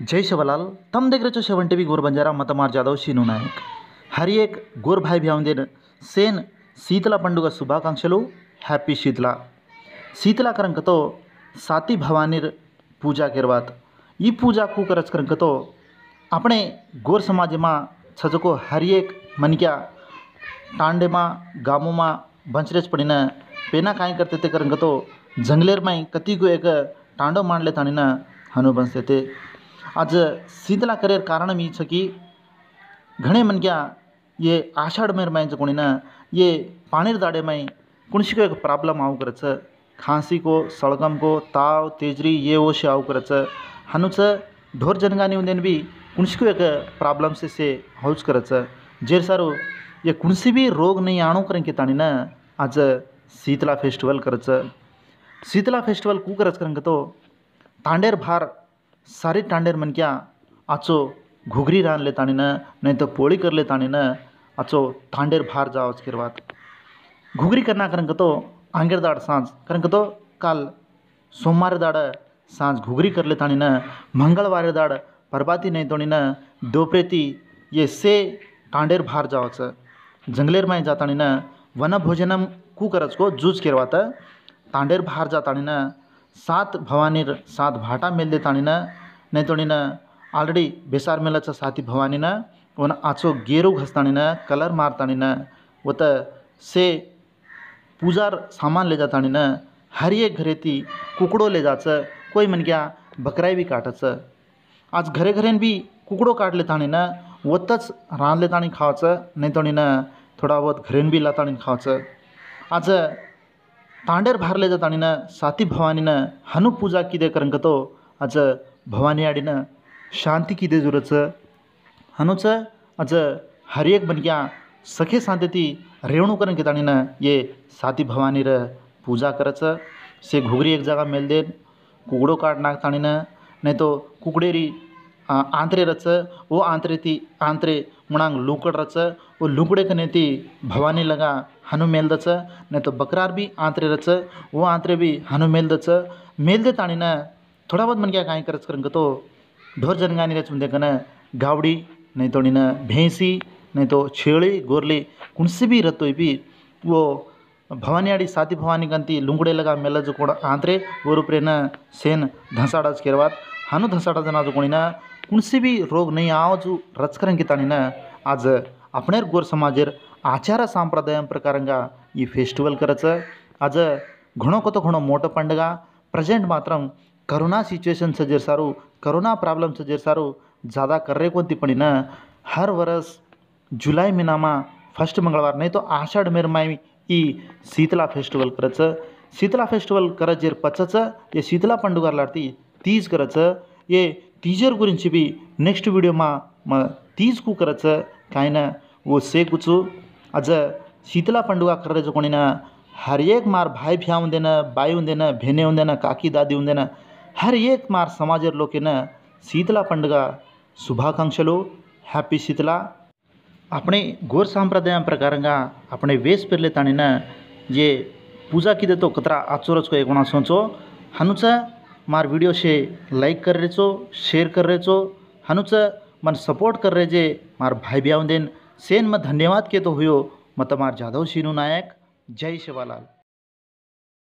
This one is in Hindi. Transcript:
जय शिवलाल तम देख रहे छो सेवन टीवी गोर बंजारा मतमार जादव शीनु नायक हर एक गोर भाई भ्याउंदेन సేన్ శీతల పండుగ శుభాకాంక్షలు హ్యాపీ శీతల శీతల కరంకతో સાતી ભવાનીર પૂજા કેરવાત એ પૂજા કુ કરચ કરંકતો આપણે ગોર સમાજમાં છજકો હરિયેક મનક્યા તાંડેમાં ગામોમાં બંચરેજ પડીને પેના કાંઈ કરતે તે કરંકતો જંગલેરમાં કતિકો એક તાંડો માંડલે તાણીને હનુ બનશે તે आज शीतला करेर कारण मी छ कि घणे मनक्या ये आषाढ मेर माई कोणी ना ये पाणीर दाडे माई कुणशी को एक प्रॉब्लम आव करच खांसी को सळगम को, ताव, तेजरी, ये वो से आव करच हनुच ढोर जनगानी उदेन भी कुणशी को एक प्रॉब्लम से से हाउस करच जेर सारो ये कुणसी भी रोग नहीं आणो करें के ताणी आज शीतला फेस्टिवल करच शीतला फेस्टिवल कू करें तो? तांडेर भार सारे टांडेर मनक्या आचो घुगरी रान ले ताणीन, नहीं तो पोळी कर ले ताणीन, आचो तांडेर भार जावच किरवात घुगरी करना करंक तो आंगेर दाड सांज करंक तो काल सोमवार दाड सांज घुगरी कर ले ताणीन मंगळवार दाड परबाती नहीं तोणीन, दोपरेती ये से टांडेर भार जावच जंगलेर माय जाताणीन वन भोजनम कू करच को जूज किरवात तांडेर भार जाताणीन सात भवानीर सात भाटा मेल दे ताणीन नहीं तोणीन ಆಲ್ರೆಡಿ ಬೇಸಾರ್ ಮೇಲಚ್ಚ ಸಾತಿ ಭವಾನಿನ ಅವನ ಆಚೋ ಗೇರು घसताणीन कलर मारताणीन वत से पूजार सामान ले जाताणीन हर एक घरेती कुकडो ले जाचं कोई मन गया बकराई बी काटाचं आज घरे घरेन बी कुकडो काढले ताणीन वतच रांदले ताणी खावाचं नाही तोणीन थोडा वत घरेन बी लाताणीन खावाचं आज तांडेर भारले जाताणीन साती भवानीनं हनु पूजा किदें करंकतो आज भवानी आडीन शांती कितें जुरच? हनुच आज हर एक बनक्या सखे सांतेती रेवणू करन के ताणीन ये साती र पूजा करच. से घुगरी एक जगह मेल देन कुकड़ो काट नाक ताणीन नहीं तो कुकड़ेरी आंतरे रच वो आंतरे ती आंतरे मुणांग लुकड़ रच वो लुकड़े कनेती भवानी लगा हनु मेल दच नहीं तो बकरार भी आंतरे रच वो आंतरे भी हनु मेल दच मेल दे थोड़ा बहुत मन क्या कांई करच करंग तो ढोर जनगानी रच मुंदे कन गावड़ी नहीं तो न भैंसी नहीं तो छेड़ी गोरली कुणसी भी रतोई भी वो भवानी आड़ी साती भवानी गंती लुंगड़े लगा मेला जो कोण आंतरे वो रूपरे न सेन धसाड़ाच केरवात. हानु धसाड़ा जना जो कोणी ना कुणसे भी रोग नहीं हांव जो रचकरण आज अपने गोर समाज आचार सांप्रदायम प्रकारंगा ఈ ఫెస్టివల్ కరచ అజ ఘణో కొత్త ఘణో మోట పండుగ ప్రజెంట్ మాత్రం కరోనా సిచ్యువేషన్ సజేసారు కరోనా ప్రాబ్లమ్ సజేసారు ज़्यादा कर रहे कोणती पण हर वर्ष जुलाई महीनामा फ़र्स्ट मंगलवार नहीं तो आषाढ़ मेर माई ई शीतला फेस्टिवल करच। शीतला फेस्टिवल कर जेर पचच, ये शीतला पंडुगार लाड़ती तीज करच। ये టీచర్ గురించి నెక్స్ట్ వీడియో మా మా తీసుకుకరచ కాయన ఓ సేకుచు అజ శీతల పండుగ కర్రచు కొనిన हर एक मार भाई भ्या हूँ देना बाई हूँ देना भेने हूँ देना काकी दादी हूँ देना हर एक मार समाज लोग के ना शीतला पंडगा శుభాకాంక్షలు హ్యాపీ శీతల આપણે ગોર સાંપ્રદાય પ્રકારંગા આપણે વેશ પિરલે તાણીને જે પૂજા કીધે તો કતરા આચોરજ કોઈ એકોણા સોંચો હાનુચા मार वीडियो से लाइक कर रहे चो, शेयर कर रहे चो, हनुच मन सपोर्ट कर रहे जे मार भाई ब्याह देन। सेन में धन्यवाद के तो हुयो मत मार जाधव सीनू नायक, जय शिवालाल।